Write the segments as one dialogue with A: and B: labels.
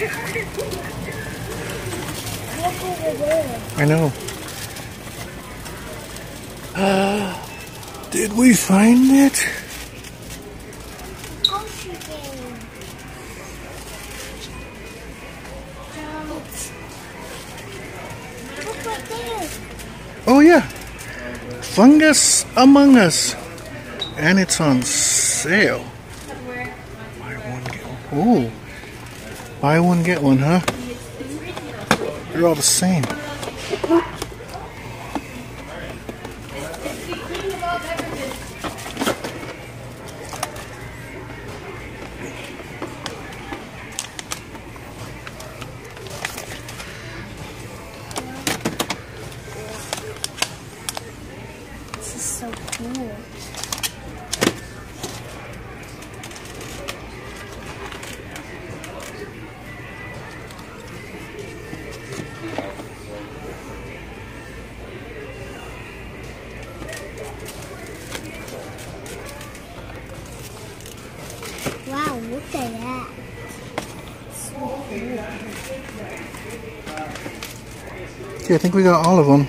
A: Look over there.
B: I know. Uh, did we find it?
A: course you can. Jumps. Look right there.
B: Oh yeah. Fungus Among Us. And it's on sale. Buy one get one. Oh. Buy one get one, huh? They're all the same. Okay, I think we got all of them.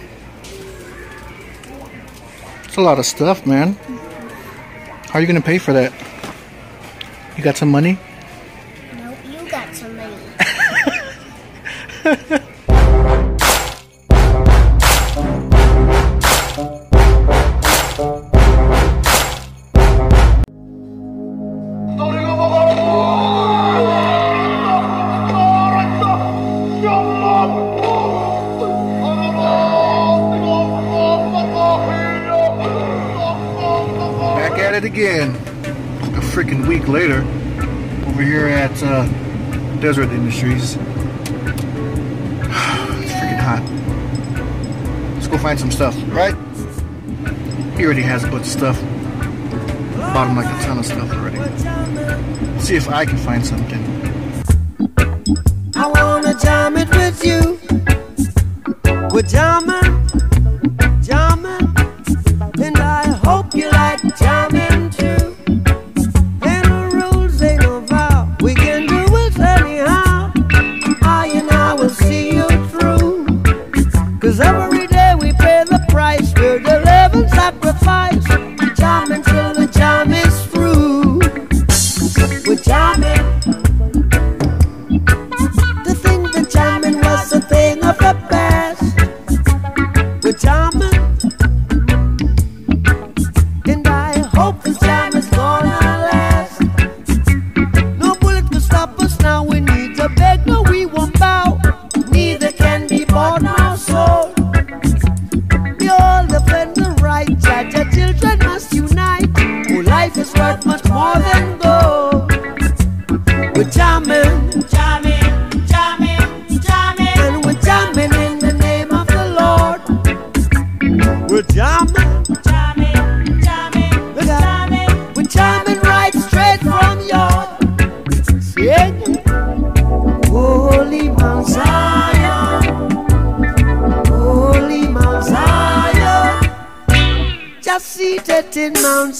B: It's a lot of stuff, man. How are you gonna pay for that? You got some money?
A: Nope, you got some money.
B: at it again. A freaking week later. Over here at uh, Deseret Industries. It's freaking hot. Let's go find some stuff, right? He already has a bunch of stuff. Bought him like a ton of stuff already. See if I can find something.
C: Cause every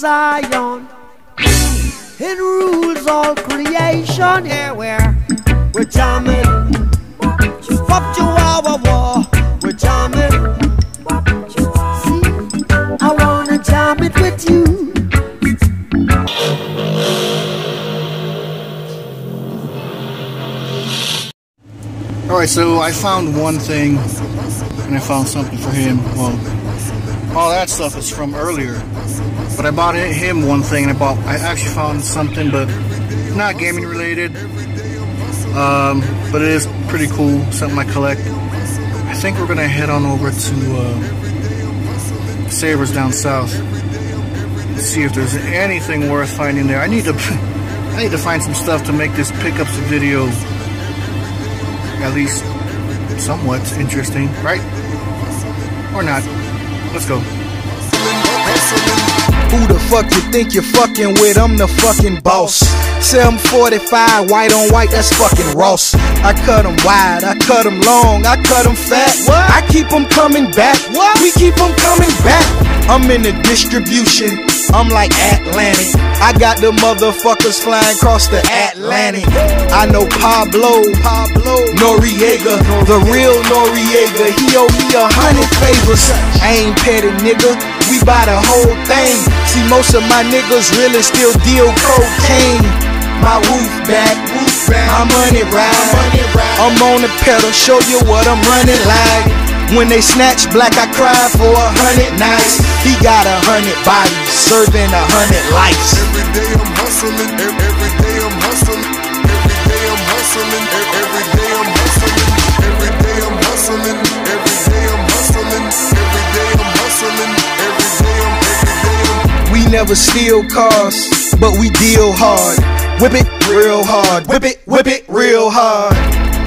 C: Zion and rules all creation. Yeah, we're we're jamming. Pop Chihuahua war, we're jamming. See, I wanna jam it with you.
B: Alright, so I found one thing and I found something for him. Well, all that stuff is from earlier. But I bought him one thing and I bought I actually found something but not gaming related. Um, but it is pretty cool, something I collect. I think we're gonna head on over to uh, Savers down south. See if there's anything worth finding there. I need to I need to find some stuff to make this pickups video at least somewhat interesting, right? Or not. Let's go.
D: Who the fuck you think you're fucking with? I'm the fucking boss. 745, white on white, that's fucking Ross. I cut 'em wide, I cut 'em long, I cut 'em fat. What? I keep 'em coming back, what? we keep keep 'em coming back. I'm in the distribution. I'm like Atlantic. I got the motherfuckers flying across the Atlantic. I know Pablo, Pablo Noriega, the real Noriega. He owe me a hundred favors. I ain't petty, nigga. We buy the whole thing. See, most of my niggas really still deal cocaine. My roof back, my money ride. I'm on the pedal, show you what I'm running like. When they snatch black, I cry for a hundred nights. He got a hundred bodies, serving a hundred lives.
E: Every day I'm hustling, ev- every day I'm hustling, every day I'm hustling, every day I'm hustling, every day I'm hustling, every day I'm hustling, every day I'm hustling,
D: never steal cars, but we deal hard. Whip it real hard, whip it, whip it real hard.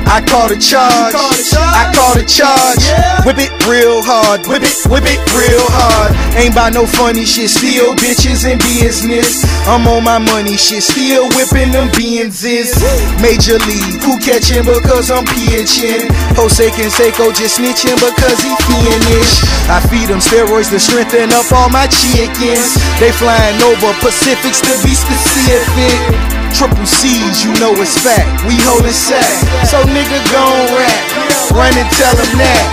D: I call the charge, I call the charge. Whip it real hard, whip it, whip it real hard. Ain't by no funny shit, steal bitches in business. I'm on my money shit, still whipping them Benzes. Major league, who catching because I'm pitching? Jose Canseco just snitching because he fiendish. I feed them steroids to strengthen up all my chickens. They flying over Pacifics to be specific. Triple C's, you know it's fact. We holding sack. So nigga gon' rap. Run and tell them that.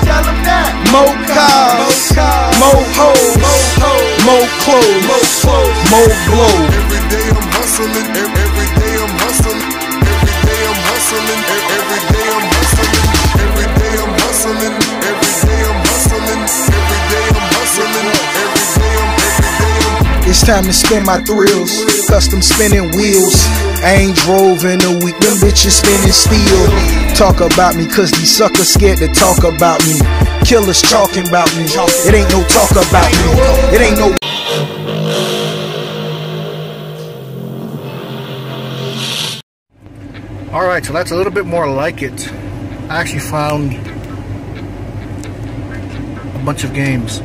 D: More cars, more hoes, more clothes, more blow.
E: Every day I'm hustling, every day I'm hustling, every day I'm hustling, every day I'm hustling,
D: Time to spin my thrills. Custom spinning wheels. I ain't drove in a week. Them bitches spinning steel. Talk about me, cause these suckers scared to talk about me. Killers talking about me. It ain't no talk about me. It ain't no.
B: All right, so that's a little bit more like it. I actually found a bunch of games.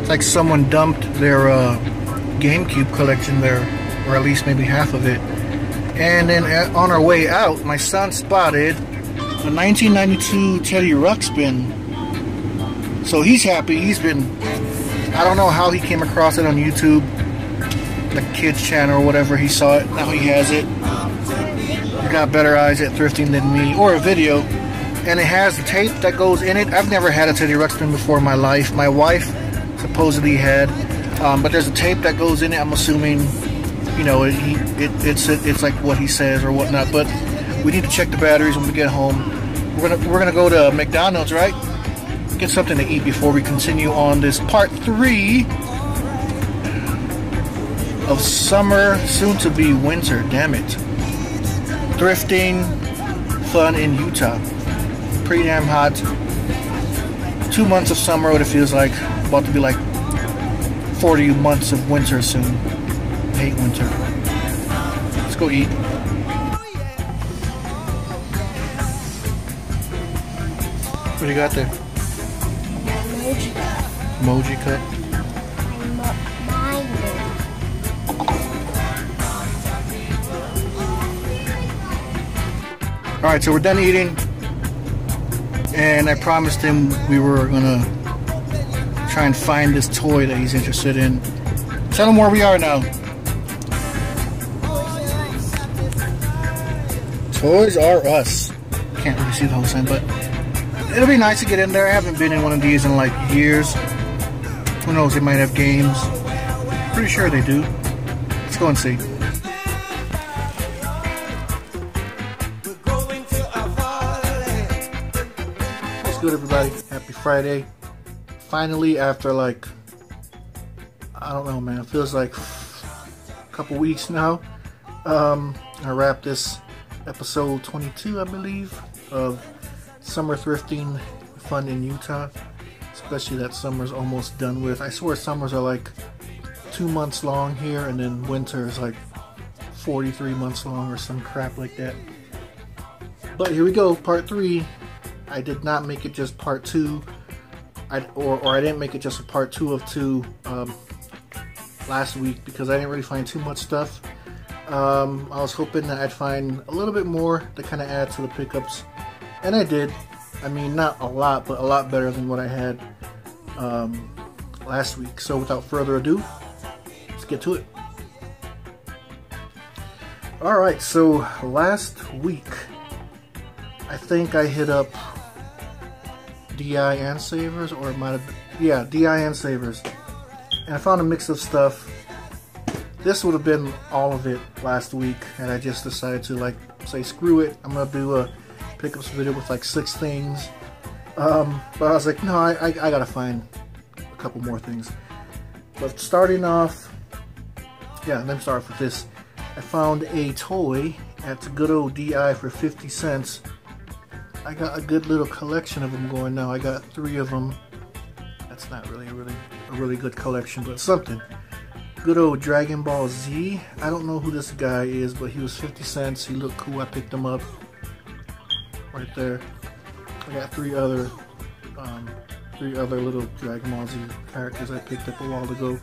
B: It's like someone dumped their uh, GameCube collection there, or at least maybe half of it. And then on our way out, my son spotted a 1992 Teddy Ruxpin. So he's happy. He's been, I don't know how he came across it on YouTube, the kids channel or whatever. He saw it. Now he has it you got better eyes at thrifting than me, or a video, and it has the tape that goes in it. I've never had a Teddy Ruxpin before in my life. My wife supposedly had, um, but there's a tape that goes in it. I'm assuming, you know, it, it, it's it, it's like what he says or whatnot. But we need to check the batteries when we get home. We're gonna we're gonna go to McDonald's, right? Get something to eat before we continue on this part three of summer, soon to be winter. Damn it thrifting fun in Utah. Pretty damn hot. Two months of summer, what it feels like. About to be like 40 months of winter soon. I hate winter. Let's go eat. What do you got there?
A: Emoji. cup.
B: Emoji cup. All right, so we're done eating, and I promised him we were gonna try and find this toy that he's interested in. Tell him where we are now. Toys R Us. Can't really see the whole sign, but it'll be nice to get in there. I haven't been in one of these in like years. Who knows? They might have games. Pretty sure they do. Let's go and see. What's good, everybody? Happy Friday. Finally, after like, I don't know, man, it feels like a couple weeks now. Um, I wrap this episode 22, I believe, of summer thrifting fun in Utah. Especially that summer's almost done with. I swear summers are like two months long here, and then winter is like 43 months long or some crap like that. But here we go, part three. I did not make it just part two, I, or, or I didn't make it just a part two of two um, last week because I didn't really find too much stuff. Um, I was hoping that I'd find a little bit more to kind of add to the pickups, and I did. I mean, not a lot, but a lot better than what I had um, last week. So without further ado, let's get to it. Alright, so last week, I think I hit up DI and Savers, or it might have yeah, DI and Savers. And I found a mix of stuff. This would have been all of it last week, and I just decided to like say screw it. I'm gonna do a pickups video with like six things. Um, but I was like, no, I, I, I gotta find a couple more things. But starting off, yeah, let me start off with this. I found a toy at good old DI for 50 cents. I got a good little collection of them going now. I got three of them. That's not really a really a really good collection, but something. Good old Dragon Ball Z. I don't know who this guy is, but he was 50 cents. He looked cool. I picked him up right there. I got three other um, three other little Dragon Ball Z characters I picked up a while ago.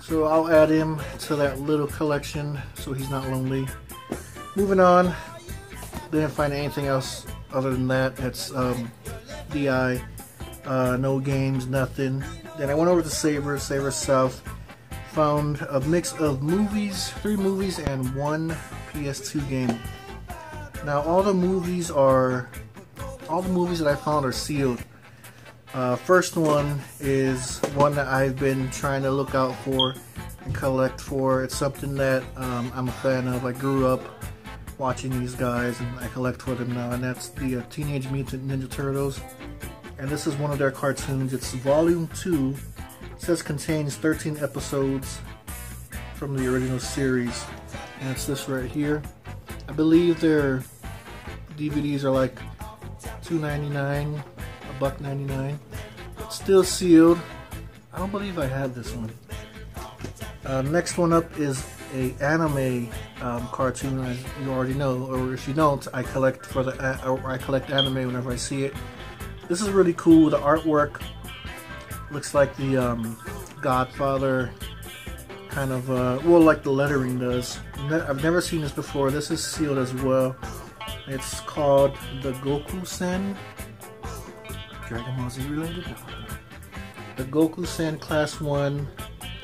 B: So I'll add him to that little collection so he's not lonely. Moving on, didn't find anything else other than that. It's um, DI, uh, no games, nothing. Then I went over to Saver, Saver South, found a mix of movies, three movies, and one PS2 game. Now all the movies are, all the movies that I found are sealed. Uh, first one is one that I've been trying to look out for and collect for. It's something that um, I'm a fan of. I grew up watching these guys and I collect for them now and that's the uh, Teenage Mutant Ninja Turtles. And this is one of their cartoons. It's volume 2. It says contains 13 episodes from the original series. And it's this right here. I believe their DVDs are like $2.99 buck 99 still sealed I don't believe I have this one uh, next one up is a anime um, cartoon as you already know or if you don't I collect for the or I collect anime whenever I see it. This is really cool. The artwork looks like the um, Godfather kind of uh, well like the lettering does. I've never seen this before. This is sealed as well. It's called the Gokusen Dragon Ball Z related? The Gokusen Class 1,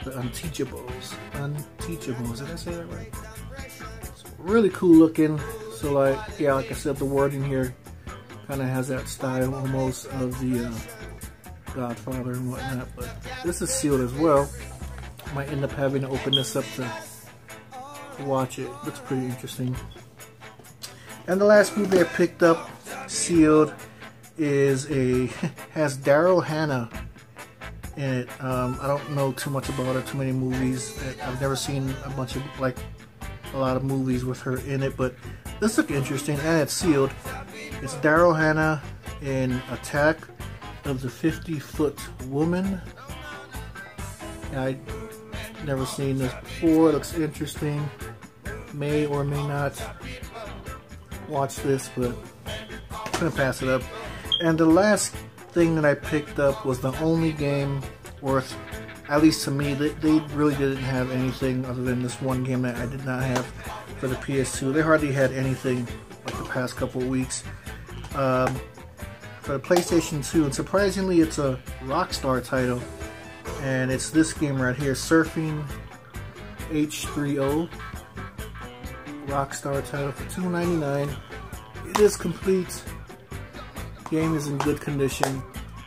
B: the Unteachables. Unteachables, did I say that right? It's really cool looking. So like, yeah, like I said, the wording here kind of has that style almost of the uh, Godfather and whatnot. But this is sealed as well. Might end up having to open this up to, watch it. Looks pretty interesting. And the last movie I picked up, sealed, is a has Daryl Hannah it. Um, I don't know too much about her, too many movies. I've never seen a bunch of like a lot of movies with her in it, but this look interesting and it's sealed. It's Daryl Hannah in Attack of the 50 Foot Woman. I never seen this before. It looks interesting. May or may not watch this, but I'm gonna pass it up. And the last thing that I picked up was the only game worth, at least to me, they, they really didn't have anything other than this one game that I did not have for the PS2. They hardly had anything like the past couple of weeks. Um, for the PlayStation 2, and surprisingly it's a Rockstar title, and it's this game right here, Surfing H3O. Rockstar title for $2.99. It is complete game is in good condition.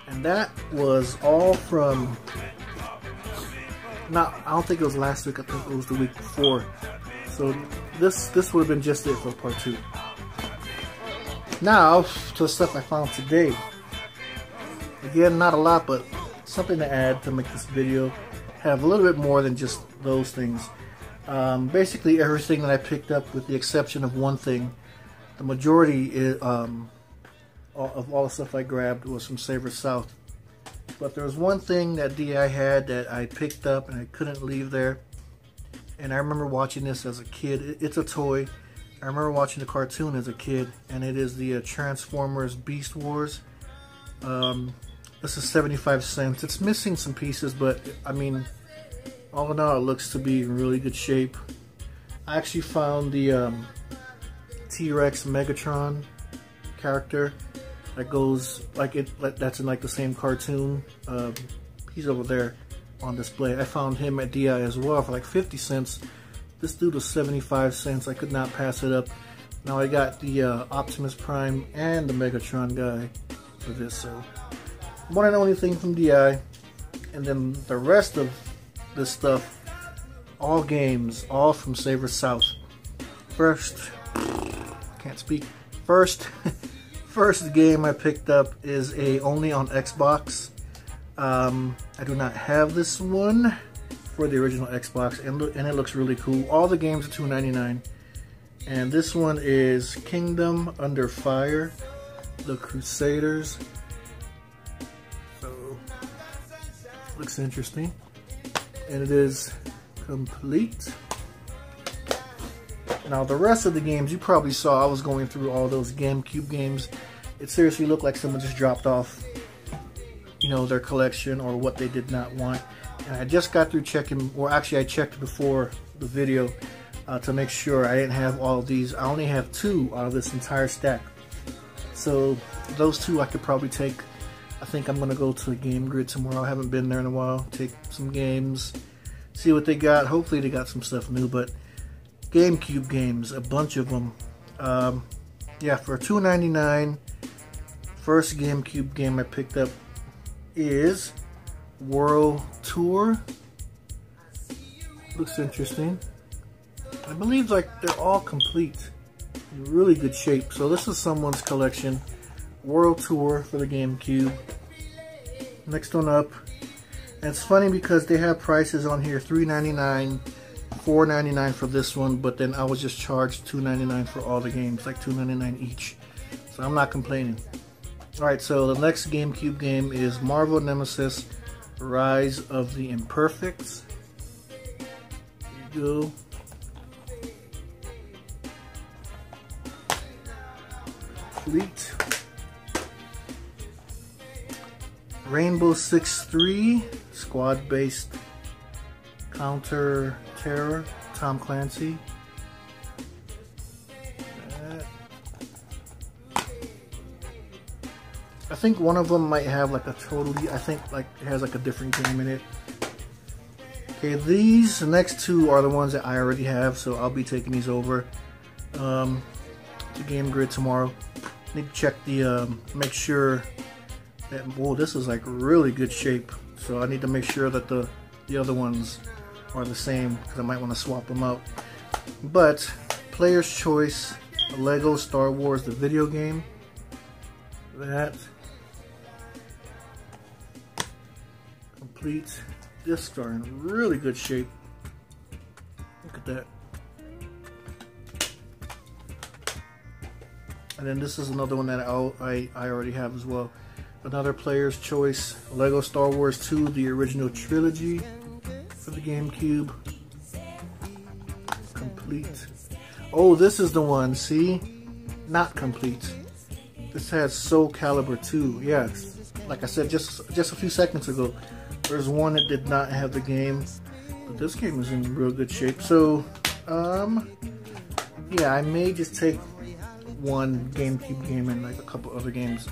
B: And that was all from, not, I don't think it was last week, I think it was the week before. So this, this would have been just it for part two. Now, to the stuff I found today. Again, not a lot, but something to add to make this video have a little bit more than just those things. Um, basically everything that I picked up with the exception of one thing. The majority is, um, of all the stuff I grabbed was from Saver South. But there was one thing that DI had that I picked up and I couldn't leave there. And I remember watching this as a kid. It's a toy. I remember watching the cartoon as a kid, and it is the uh, Transformers Beast Wars. Um, this is 75 cents. It's missing some pieces, but I mean, all in all, it looks to be in really good shape. I actually found the um, T-Rex Megatron character that goes like it that's in like the same cartoon. Um, He's over there on display. I found him at DI as well for like 50 cents. This dude was 75 cents. I could not pass it up. Now I got the uh, Optimus Prime and the Megatron guy for this. So one and only thing from DI. And then the rest of this stuff, all games, all from Saver South. First, can't speak. First, first game I picked up is a only on Xbox. Um, I do not have this one for the original Xbox, and, and it looks really cool. All the games are $2.99. And this one is Kingdom Under Fire, The Crusaders. So, looks interesting. And it is complete. Now the rest of the games you probably saw, I was going through all those GameCube games. It seriously looked like someone just dropped off, you know, their collection or what they did not want. And I just got through checking, or actually I checked before the video uh, to make sure I didn't have all these. I only have two out of this entire stack. So those two I could probably take. I think I'm going to go to the Game Grid tomorrow. I haven't been there in a while. Take some games, see what they got. Hopefully they got some stuff new, but GameCube games, a bunch of them. Um, yeah, for $2.99, first GameCube game I picked up is World Tour. Looks interesting. I believe like they're all complete. In really good shape. So this is someone's collection. World Tour for the GameCube. Next one up. And it's funny because they have prices on here. $3.99 $4.99 for this one, but then I was just charged $2.99 for all the games, like $2.99 each. So I'm not complaining. Alright, so the next GameCube game is Marvel Nemesis Rise of the Imperfects. There you go. Complete. Rainbow Six 3 squad based counter terror Tom Clancy think one of them might have like a totally I think like it has like a different game in it. Okay these the next two are the ones that I already have so I'll be taking these over. Um, to game grid tomorrow. Need to check the um, make sure that whoa this is like really good shape. So I need to make sure that the the other ones are the same because I might want to swap them out. But player's choice Lego Star Wars the video game. That complete discs are in really good shape. Look at that. And then this is another one that I, I already have as well. Another player's choice Lego Star Wars 2 the original trilogy for the GameCube. Complete. Oh this is the one see? Not complete. This has Soul Calibur 2 yes. Like I said just just a few seconds ago there's one that did not have the game but this game is in real good shape so um yeah I may just take one GameCube game and like a couple other games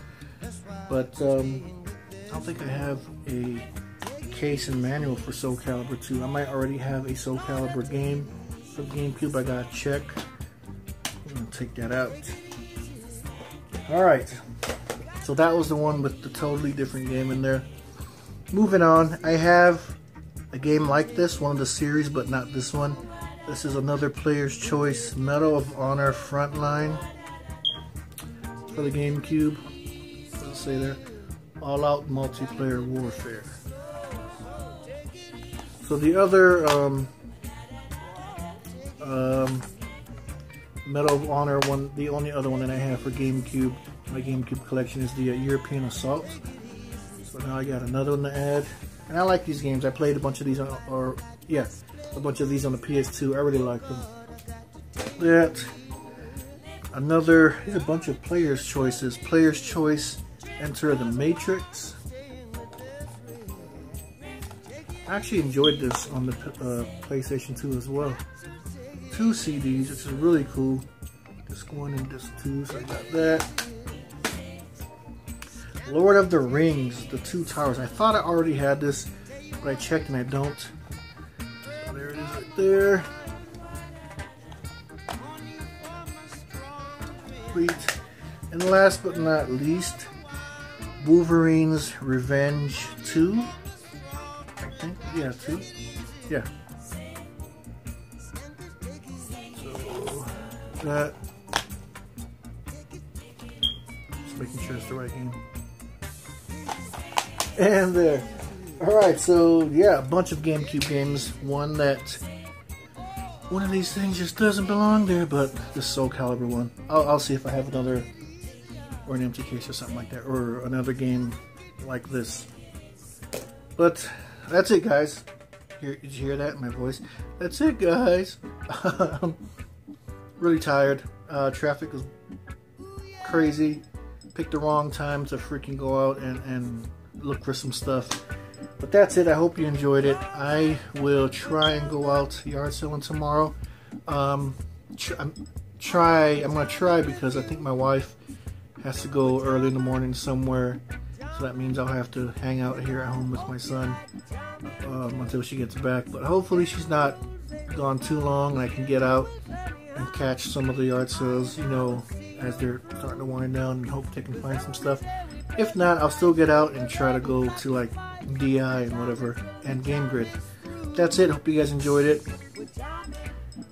B: but um, I don't think I have a case and manual for Soul Calibur 2. I might already have a Soul Calibur game for GameCube. I gotta check. I'm gonna take that out. Alright. So that was the one with the totally different game in there. Moving on, I have a game like this, one of the series, but not this one. This is another player's choice Medal of Honor Frontline for the GameCube say there, all-out multiplayer warfare. So the other um, um, Medal of Honor one, the only other one that I have for GameCube, my GameCube collection is the uh, European Assault. So now I got another one to add. And I like these games. I played a bunch of these on, or yeah, a bunch of these on the PS2. I really like them. That another, a bunch of players' choices. Player's choice Enter the Matrix. I actually enjoyed this on the uh, PlayStation 2 as well. Two CDs, which is really cool. Disc one and disc two, so I got that. Lord of the Rings, The Two Towers. I thought I already had this, but I checked and I don't. So there it is right there. Sweet. And last but not least, Wolverine's Revenge 2. I think, yeah, 2. Yeah. So, that. Just making sure it's the right game. And there. Alright, so yeah, a bunch of GameCube games. One that one of these things just doesn't belong there, but the Soul Calibur one. I'll, I'll see if I have another or an empty case or something like that, or another game like this. But that's it, guys. Did you hear that? In my voice. That's it, guys. I'm really tired. Uh, traffic was crazy. Picked the wrong time to freaking go out and, and look for some stuff. But that's it. I hope you enjoyed it. I will try and go out yard selling tomorrow. Um, I'm, try. I'm gonna try because I think my wife has to go early in the morning somewhere. So that means I'll have to hang out here at home with my son um, until she gets back. But hopefully she's not gone too long and I can get out and catch some of the yard sales, you know, as they're starting to wind down and hope they can find some stuff. If not, I'll still get out and try to go to like DI and whatever and Game Grid. That's it. Hope you guys enjoyed it.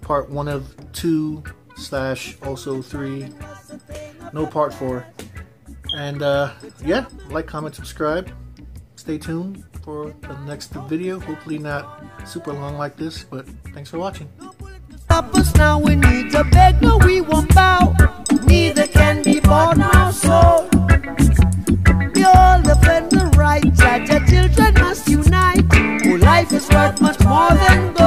B: Part one of two slash also three. No part four. And uh, yeah, like, comment, subscribe. Stay tuned for the next video. Hopefully not super long like this, but thanks for watching.
C: Stop us now, we need to beg, no, we won't bow. Neither can be bought nor sold. Right, judge, children must unite. Oh, life is worth much more than gold.